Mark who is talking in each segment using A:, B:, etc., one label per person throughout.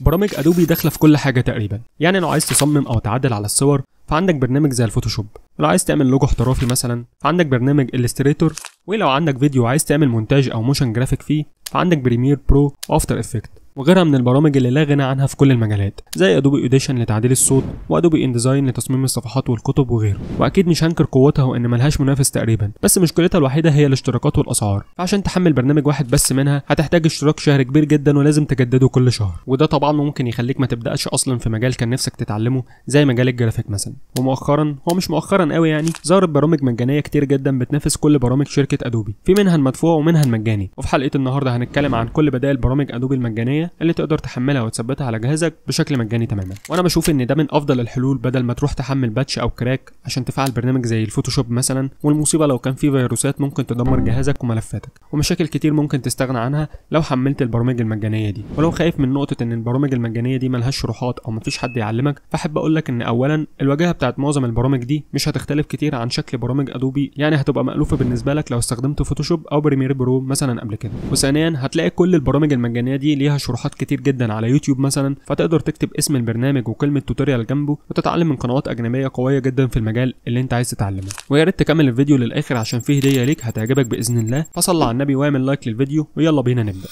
A: برامج Adobe داخلة في كل حاجة تقريبا. يعني لو عايز تصمم أو تعدل على الصور فعندك برنامج زي ال Photoshop. لو عايز تعمل لوجو احترافي مثلا فعندك برنامج Illustrator ولو عندك فيديو عايز تعمل مونتاج أو motion graphic فيه فعندك Premiere Pro و After Effects وغيرها من البرامج اللي لا غنى عنها في كل المجالات زي Adobe Audition لتعديل الصوت و Adobe InDesign لتصميم الصفحات والكتب وغيره. وأكيد مش هنكر قوتها وإن ملهاش منافس تقريبا بس مشكلتها الوحيدة هي الاشتراكات والأسعار. فعشان تحمل برنامج واحد بس منها هتحتاج اشتراك شهر كبير جدا ولازم تجدده كل شهر. وده طبعا ممكن يخليك ما تبدأش أصلا في مجال كان نفسك تتعلمه زي مجال الجرافيك مثلا. ومؤخرا هو مش مؤخرا قوي يعني ظهرت برامج مجانية كتير جدا بتنافس كل برامج شركة Adobe في منها المدفوع ومنها المجاني. وفي حلقة النهارده هنتكلم عن كل بدائل برامج Adobe المجانية اللي تقدر تحملها وتثبتها على جهازك بشكل مجاني تماما. وأنا بشوف إن ده من أفضل الحلول بدل ما تروح تحمل patch أو crack عشان تفعل برنامج زي ال Photoshop مثلا والمصيبة لو كان في فيروسات ممكن تدمر جهازك وملفاتك. ومشاكل كتير ممكن تستغنى عنها لو حملت البرامج المجانية دي. ولو خايف من نقطة إن البرامج المجانية دي ملهاش شروحات أو مفيش حد يعلمك فأحب أقول لك إن اولا الواجهة بتاعت معظم البرامج دي مش هتختلف كتير عن شكل برامج Adobe يعني هتبقى مألوفة بالنسبة لك لو استخدمت Photoshop أو Premiere Pro مثلا قبل كده. وثانيا هتلاقي كل البرامج المجانية دي ليها شروحات كتير جدا على يوتيوب مثلا فتقدر تكتب اسم البرنامج وكلمة tutorial جنبه وتتعلم من قنوات أجنبية قوية جدا في المجال اللي أنت عايز تتعلمه. ويا ريت تكمل الفيديو للآخر عشان فيه هدية ليك هتعجبك بإذن الله. فصلى على النبي واعمل like للفيديو ويلا بينا نبدأ.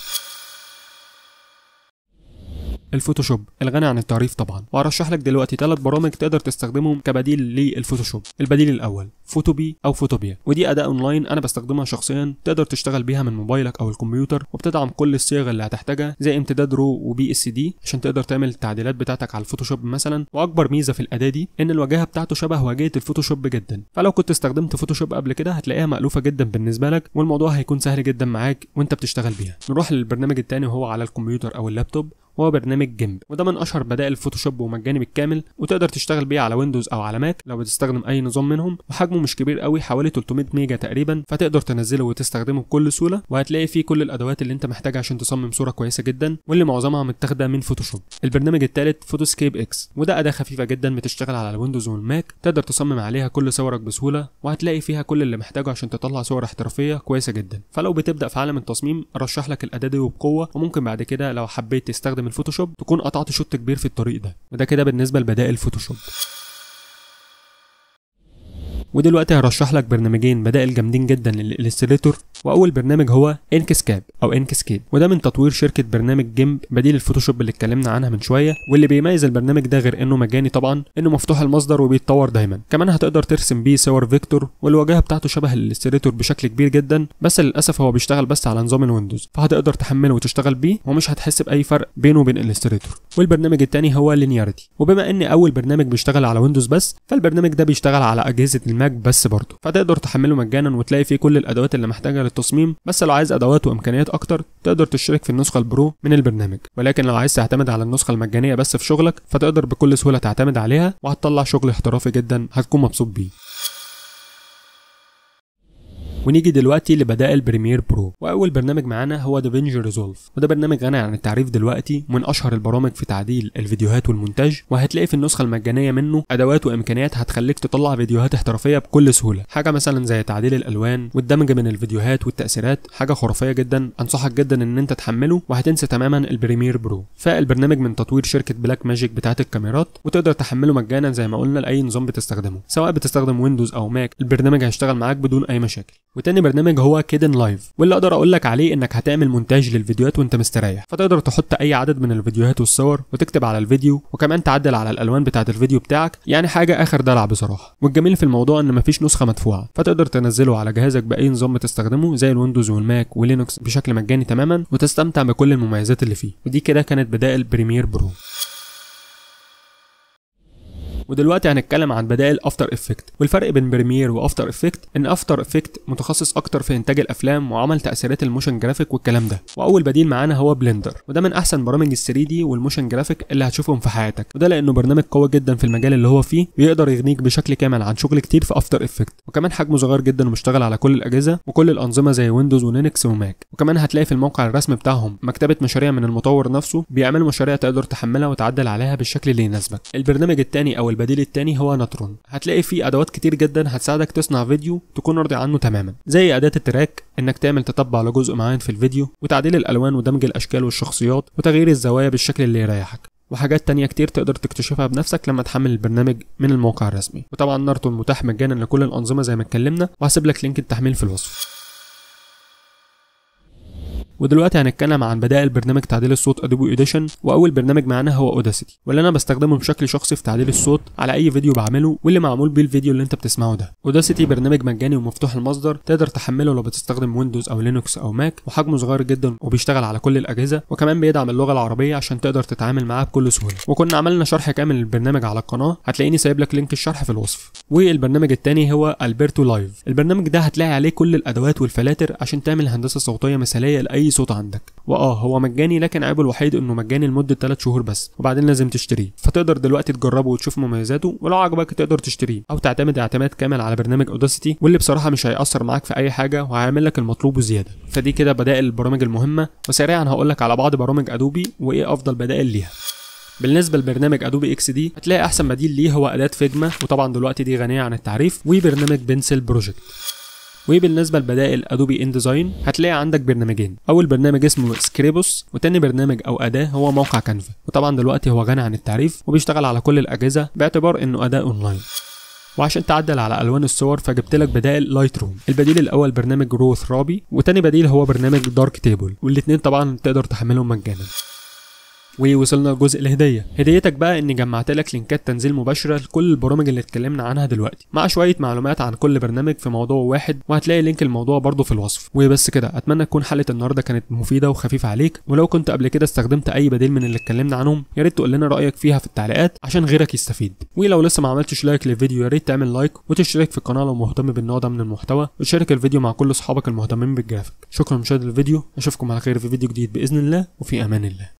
A: ال Photoshop. الغني عن التعريف طبعا. وهرشح لك دلوقتي ثلاث برامج تقدر تستخدمهم كبديل لل Photoshop. البديل الأول Photopea أو Photopea. ودي أداة أونلاين أنا بستخدمها شخصيا. تقدر تشتغل بيها من موبايلك أو الكمبيوتر وبتدعم كل الصيغ اللي هتحتاجها زي امتداد RAW و PSD عشان تقدر تعمل التعديلات بتاعتك على ال Photoshop مثلا. وأكبر ميزة في الأداة دي إن الواجهة بتاعته شبه واجهة ال Photoshop جدا. فلو كنت استخدمت Photoshop قبل كده هتلاقيها مألوفة جدا بالنسبة لك والموضوع هيكون سهل جدا معاك وأنت بتشتغل بيها. نروح للبرنامج التاني وهو على الكمبيوتر أو اللابتوب. وهو برنامج GIMP وده من أشهر بدائل ال Photoshop ومجاني بالكامل وتقدر تشتغل بيه على Windows أو على Mac لو بتستخدم أي نظام منهم وحجمه مش كبير قوي حوالي 300 ميجا تقريبا فتقدر تنزله وتستخدمه بكل سهولة وهتلاقي فيه كل الأدوات اللي أنت محتاجها عشان تصمم صورة كويسة جدا واللي معظمها متاخدة من Photoshop. البرنامج الثالث PhotoScape X وده أداة خفيفة جدا بتشتغل على ال Windows وال Mac تقدر تصمم عليها كل صورك بسهولة وهتلاقي فيها كل اللي محتاجه عشان تطلع صور احترافية كويسة جدا. فلو بتبدأ في عالم التصميم ارشح لك الأداة دي وبقوة وممكن بعد كده لو حبيت تستخدم ال Photoshop تكون قطعت شوط كبير في الطريق ده. وده كده بالنسبة لبدائل Photoshop ودلوقتي هرشح لك برنامجين بدائل جامدين جدا لل Illustrator وأول برنامج هو Inkscape أو Inkscape وده من تطوير شركة برنامج GIMP بديل ال Photoshop اللي اتكلمنا عنها من شوية واللي بيميز البرنامج ده غير إنه مجاني طبعا إنه مفتوح المصدر وبيتطور دايما. كمان هتقدر ترسم بيه صور vector والواجهة بتاعته شبه ال Illustrator بشكل كبير جدا بس للأسف هو بيشتغل بس على نظام ال Windows. فهتقدر تحمله وتشتغل بيه ومش هتحس بأي فرق بينه وبين ال Illustrator والبرنامج الثاني هو Linearity وبما إن أول برنامج بيشتغل على Windows بس فالبرنامج ده بيشتغل على أجهزة ال Mac بس برضه. فتقدر تحمله مجانا وتلاقي فيه كل الأدوات اللي محتاجها للتصميم بس لو عايز أدوات وإمكانيات أكتر تقدر تشترك في النسخة ال Pro من البرنامج. ولكن لو عايز تعتمد على النسخة المجانية بس في شغلك فتقدر بكل سهولة تعتمد عليها وهتطلع شغل احترافي جدا هتكون مبسوط بيه. ونيجي دلوقتي لبدائل Premiere Pro. وأول برنامج معانا هو DaVinci Resolve وده برنامج غني عن التعريف دلوقتي من أشهر البرامج في تعديل الفيديوهات والمونتاج. وهتلاقي في النسخة المجانية منه أدوات وإمكانيات هتخليك تطلع فيديوهات احترافية بكل سهولة. حاجة مثلا زي تعديل الألوان والدمج من الفيديوهات والتأثيرات حاجة خرافية جدا. أنصحك جدا إن أنت تحمله وهتنسى تماما ال Premiere Pro. فالبرنامج من تطوير شركة Blackmagic بتاعه الكاميرات وتقدر تحمله مجانا زي ما قلنا لأي نظام بتستخدمه. سواء بتستخدم Windows أو Mac البرنامج هيشتغل معاك بدون أي مشاكل. وتاني برنامج هو Kdenlive واللي أقدر أقول لك عليه إنك هتعمل مونتاج للفيديوهات وأنت مستريح. فتقدر تحط أي عدد من الفيديوهات والصور وتكتب على الفيديو وكمان تعدل على الألوان بتاعه الفيديو بتاعك يعني حاجة آخر دلع بصراحة. والجميل في الموضوع إن مفيش نسخة مدفوعة. فتقدر تنزله على جهازك بأي نظام بتستخدمه زي ال Windows وال Mac و Linux بشكل مجاني تماما وتستمتع بكل المميزات اللي فيه. ودي كده كانت بدائل Premiere Pro ودلوقتي هنتكلم عن بدائل After Effects والفرق بين Premiere و After Effects إن After Effects متخصص أكتر في إنتاج الأفلام وعمل تأثيرات ال motion graphic والكلام ده. وأول بديل معانا هو Blender وده من أحسن برامج ال 3D وال motion graphic اللي هتشوفهم في حياتك. وده لأنه برنامج قوي جدا في المجال اللي هو فيه ويقدر يغنيك بشكل كامل عن شغل كتير في After Effects وكمان حجمه صغير جدا ومشتغل على كل الأجهزة وكل الأنظمة زي Windows و Linux و Mac. وكمان هتلاقي في الموقع الرسمي بتاعهم مكتبة مشاريع من المطور نفسه بيعملوا مشاريع تقدر تحملها وتعدل عليها بالشكل اللي يناسبك. البرنامج الثاني أو البديل التاني هو Natron. هتلاقي فيه أدوات كتير جدا هتساعدك تصنع فيديو تكون راضي عنه تماما. زي اداه ال track إنك تعمل تتبع لجزء معين في الفيديو وتعديل الألوان ودمج الأشكال والشخصيات وتغيير الزوايا بالشكل اللي يريحك. وحاجات تانية كتير تقدر تكتشفها بنفسك لما تحمل البرنامج من الموقع الرسمي. وطبعا Natron متاح مجانا لكل الأنظمة زي ما اتكلمنا وهسيب لك link التحميل في الوصف. ودلوقتي هنتكلم عن بدائل برنامج تعديل الصوت Adobe Audition وأول برنامج معانا هو Audacity واللي أنا بستخدمه بشكل شخصي في تعديل الصوت على أي فيديو بعمله واللي معمول بيه الفيديو اللي أنت بتسمعه ده. Audacity برنامج مجاني ومفتوح المصدر تقدر تحمله لو بتستخدم Windows أو Linux أو Mac وحجمه صغير جدا وبيشتغل على كل الأجهزة وكمان بيدعم اللغة العربية عشان تقدر تتعامل معاه بكل سهولة. وكنا عملنا شرح كامل للبرنامج على القناة هتلاقيني سايب لك link الشرح في الوصف. والبرنامج التاني هو Ableton Live البرنامج ده هتلاقي عليه كل الأدوات والفلاتر عشان تعمل هندسة صوتية مثالية لأي صوت عندك. وآه هو مجاني لكن عيبه الوحيد إنه مجاني لمدة 3 شهور بس وبعدين لازم تشتريه. فتقدر دلوقتي تجربه وتشوف مميزاته ولو عجبك تقدر تشتريه. أو تعتمد اعتماد كامل على برنامج Audacity واللي بصراحة مش هيأثر معاك في أي حاجة وهيعمل لك المطلوب وزياده فدي كده بدائل البرامج المهمة. وسريعا هقول لك على بعض برامج Adobe وإيه أفضل بدائل ليها. بالنسبة لبرنامج Adobe XD هتلاقي أحسن بديل ليه هو اداه Figma وطبعا دلوقتي دي غنية عن التعريف وبرنامج Pencil Project وبالنسبة لبدائل Adobe InDesign هتلاقي عندك برنامجين. أول برنامج اسمه Scribus وتاني برنامج أو أداة هو موقع Canva وطبعا دلوقتي هو غني عن التعريف وبيشتغل على كل الأجهزة باعتبار إنه أداة اونلاين وعشان تعدل على ألوان الصور فجبت لك بدائل Lightroom البديل الأول برنامج RawTherapee وتاني بديل هو برنامج darktable والاثنين طبعا تقدر تحملهم مجانا. ووصلنا لجزء الهدية. هديتك بقى إني جمعت لك لينكات تنزيل مباشرة لكل البرامج اللي اتكلمنا عنها دلوقتي. مع شوية معلومات عن كل برنامج في موضوع واحد وهتلاقي link الموضوع برضه في الوصف. وبس كده أتمنى تكون حلقة النهارده كانت مفيدة وخفيفة عليك. ولو كنت قبل كده استخدمت أي بديل من اللي اتكلمنا عنهم يا ريت تقول لنا رأيك فيها في التعليقات عشان غيرك يستفيد. ولو لسه ما عملتش like للفيديو يا ريت تعمل like وتشترك في القناه لو مهتم بالنوع ده من المحتوى. وتشارك الفيديو مع كل أصحابك المهتمين بالجرافيك. شكرا لمشاهده الفيديو. أشوفكم على خير في فيديو جديد بإذن الله وفي أمان الله.